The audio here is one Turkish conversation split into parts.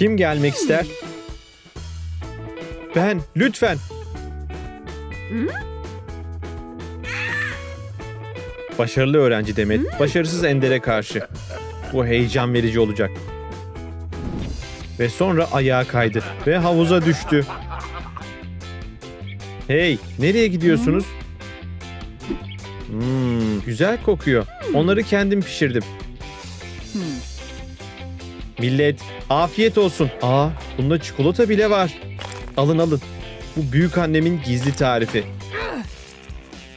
Kim gelmek ister? Ben, lütfen. Başarılı öğrenci Demet, başarısız Ender'e karşı. Bu heyecan verici olacak. Ve sonra ayağa kaydı ve havuza düştü. Hey, nereye gidiyorsunuz? Hmm, güzel kokuyor. Onları kendim pişirdim. Millet, afiyet olsun. Aa, bunda çikolata bile var. Alın alın. Bu büyük annemin gizli tarifi.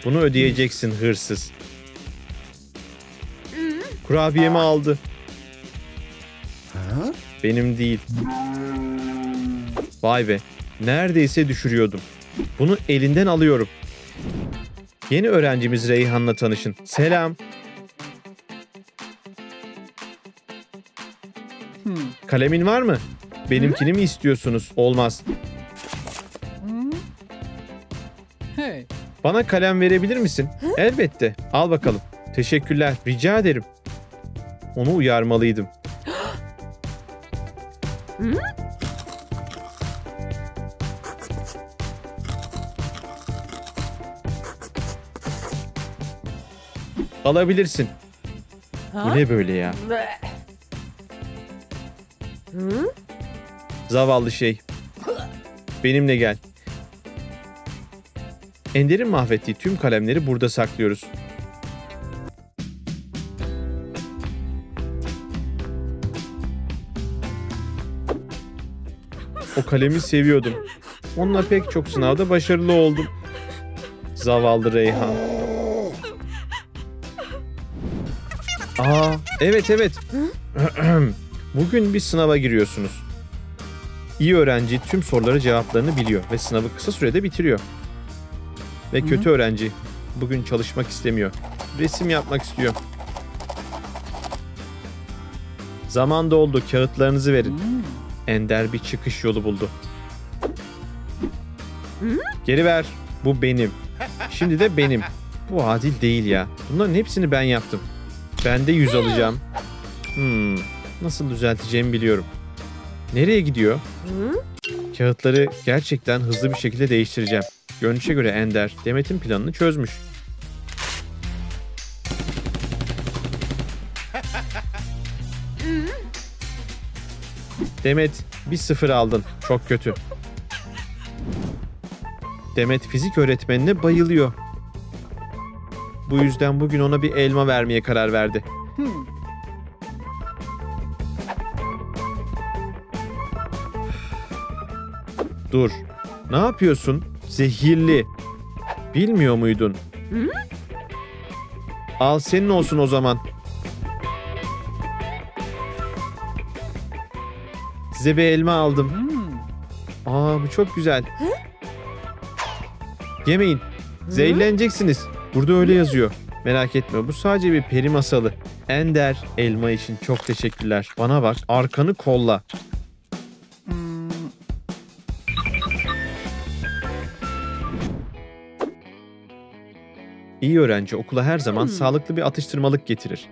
Bunu ödeyeceksin hırsız. Kurabiyemi aldı. Benim değil. Vay be. Neredeyse düşürüyordum. Bunu elinden alıyorum. Yeni öğrencimiz Reyhan'la tanışın. Selam. Kalemin var mı? Benimkini mi istiyorsunuz? Olmaz. Hey. Bana kalem verebilir misin? Elbette. Al bakalım. Teşekkürler. Rica ederim. Onu uyarmalıydım. Alabilirsin. Bu ne böyle ya? Zavallı şey. Benimle gel. Ender'in mahvettiği tüm kalemleri burada saklıyoruz. O kalemi seviyordum. Onunla pek çok sınavda başarılı oldum. Zavallı Reyhan. Aa, evet evet. Bugün bir sınava giriyorsunuz. İyi öğrenci tüm soruları cevaplarını biliyor ve sınavı kısa sürede bitiriyor. Ve kötü öğrenci bugün çalışmak istemiyor. Resim yapmak istiyor. Zaman doldu. Kağıtlarınızı verin. Ender bir çıkış yolu buldu. Geri ver. Bu benim. Şimdi de benim. Bu adil değil ya. Bunların hepsini ben yaptım. Ben de yüz alacağım. Hmm, nasıl düzelteceğimi biliyorum. Nereye gidiyor? Kağıtları gerçekten hızlı bir şekilde değiştireceğim. Görünüşe göre Ender, Demet'in planını çözmüş. Demet, bir sıfır aldın. Çok kötü. Demet fizik öğretmenine bayılıyor. Bu yüzden bugün ona bir elma vermeye karar verdi. Dur. Ne yapıyorsun? Zehirli. Bilmiyor muydun? Al senin olsun o zaman. Size bir elma aldım. Aa bu çok güzel. Yemeyin. Zehirleneceksiniz. Burada öyle yazıyor. Merak etme bu sadece bir peri masalı. Ender elma için çok teşekkürler. Bana bak arkanı kolla. İyi öğrenci okula her zaman sağlıklı bir atıştırmalık getirir.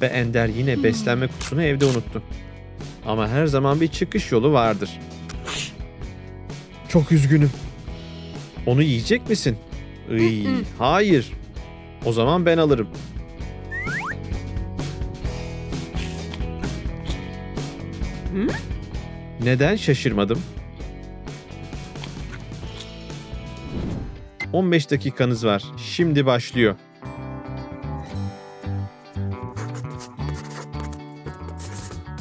Ve Ender yine beslenme kutusunu evde unuttu. Ama her zaman bir çıkış yolu vardır. Çok üzgünüm. Onu yiyecek misin? Iy, hayır. O zaman ben alırım. Neden şaşırmadım? 15 dakikanız var. Şimdi başlıyor.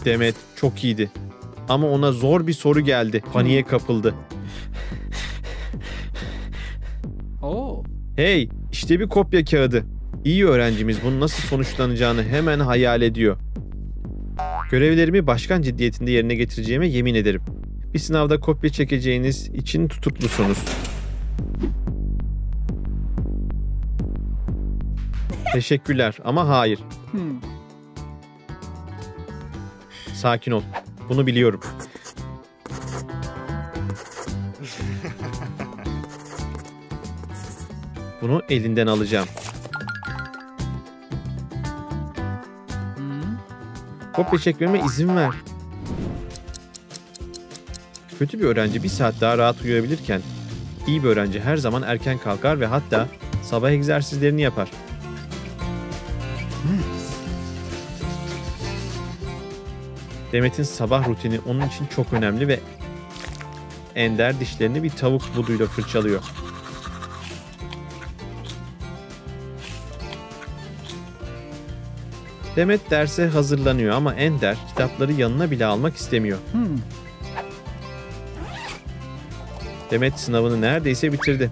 Demet çok iyiydi. Ama ona zor bir soru geldi. Paniğe kapıldı. Oh. Hey, işte bir kopya kağıdı. İyi öğrencimiz bunun nasıl sonuçlanacağını hemen hayal ediyor. Görevlerimi başkan ciddiyetinde yerine getireceğime yemin ederim. Bir sınavda kopya çekeceğiniz için tutuklusunuz. Teşekkürler ama hayır. Hmm. Sakin ol. Bunu biliyorum. Bunu elinden alacağım. Kopya çekmeme izin ver. Kötü bir öğrenci bir saat daha rahat uyuyabilirken iyi bir öğrenci her zaman erken kalkar ve hatta sabah egzersizlerini yapar. Demet'in sabah rutini onun için çok önemli ve Ender dişlerini bir tavuk buduyla fırçalıyor. Demet derse hazırlanıyor ama Ender kitapları yanına bile almak istemiyor. Hmm. Demet sınavını neredeyse bitirdi.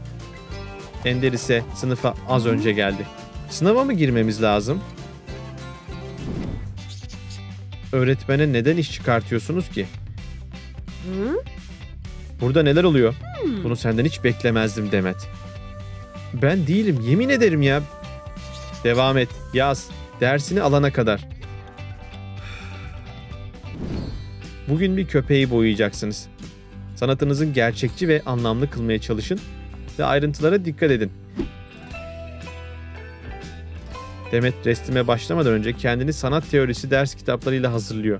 Ender ise sınıfa az önce geldi. Sınava mı girmemiz lazım? Öğretmene neden iş çıkartıyorsunuz ki? Burada neler oluyor? Bunu senden hiç beklemezdim Demet. Ben değilim, yemin ederim ya. Devam et, yaz. Dersini alana kadar. Bugün bir köpeği boyayacaksınız. Sanatınızın gerçekçi ve anlamlı kılmaya çalışın ve ayrıntılara dikkat edin. Demet resme başlamadan önce kendini sanat teorisi ders kitaplarıyla hazırlıyor.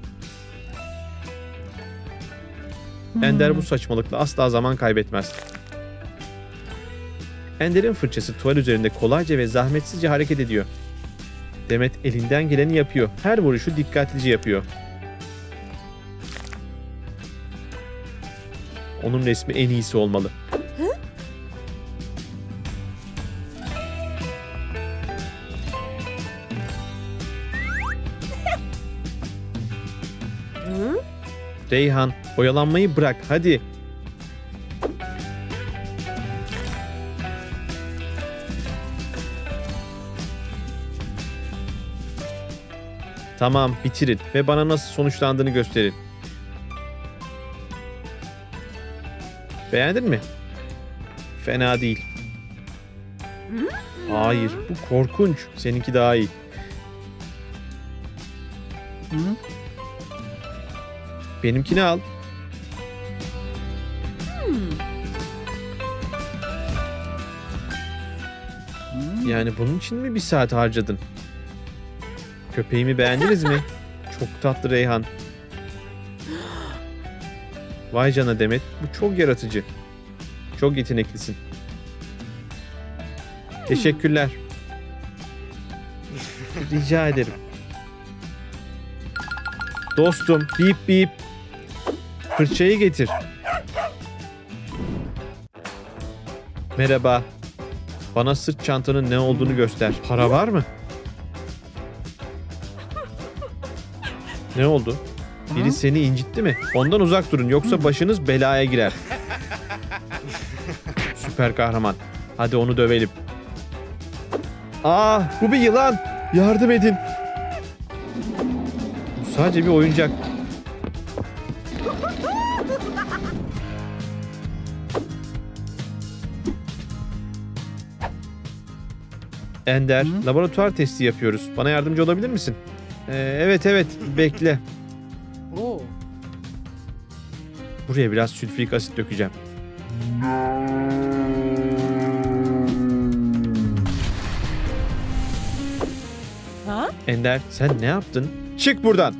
Ender bu saçmalıkla asla zaman kaybetmez. Ender'in fırçası tuval üzerinde kolayca ve zahmetsizce hareket ediyor. Demet elinden geleni yapıyor. Her vuruşu dikkatlice yapıyor. Onun resmi en iyisi olmalı. Reyhan, oyalanmayı bırak hadi. Tamam, bitirin ve bana nasıl sonuçlandığını gösterin. Beğendin mi? Fena değil. Hayır, bu korkunç. Seninki daha iyi. Hı? Benimkini al. Hmm. Yani bunun için mi bir saat harcadın? Köpeğimi beğendiniz mi? Çok tatlı Reyhan. Vay cana Demet, bu çok yaratıcı. Çok yeteneklisin. Teşekkürler. Rica ederim. Dostum, bip bip. Fırçayı getir. Merhaba. Bana sırt çantanın ne olduğunu göster. Para var mı? Ne oldu? Biri seni incitti mi? Ondan uzak durun yoksa başınız belaya girer. Süper kahraman. Hadi onu dövelim. Aa, bu bir yılan. Yardım edin. Bu sadece bir oyuncak. Ender, Hı? laboratuvar testi yapıyoruz. Bana yardımcı olabilir misin? Ee, evet evet, bekle. Oh. Buraya biraz sülfürik asit dökeceğim. Ha? Ender sen ne yaptın? Çık buradan.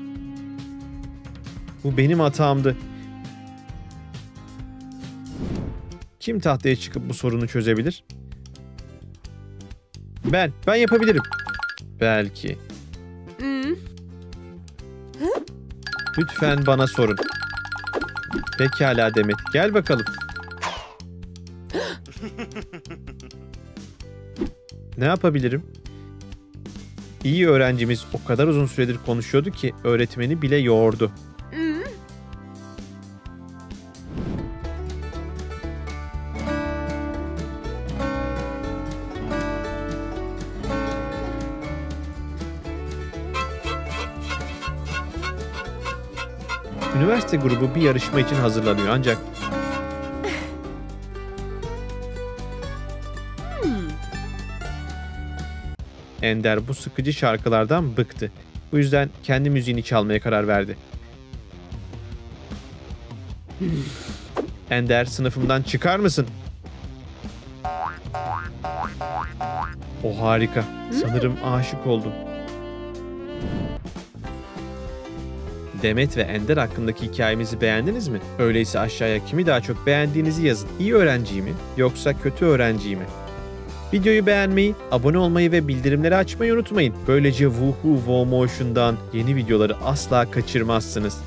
Bu benim hatamdı. Kim tahtaya çıkıp bu sorunu çözebilir? Ben. Ben yapabilirim. Belki. Hmm. Lütfen bana sorun. Pekala Demet. Gel bakalım. ne yapabilirim? İyi öğrencimiz o kadar uzun süredir konuşuyordu ki öğretmeni bile yoğurdu. Üniversite grubu bir yarışma için hazırlanıyor ancak Hmm. Ender bu sıkıcı şarkılardan bıktı. Bu yüzden kendi müziğini çalmaya karar verdi. Ender sınıfımdan çıkar mısın? O harika. Sanırım aşık oldum. Demet ve Ender hakkındaki hikayemizi beğendiniz mi? Öyleyse aşağıya kimi daha çok beğendiğinizi yazın. İyi öğrenciyi mi yoksa kötü öğrenciyi mi? Videoyu beğenmeyi, abone olmayı ve bildirimleri açmayı unutmayın. Böylece Woohoo Wow Motion'dan yeni videoları asla kaçırmazsınız.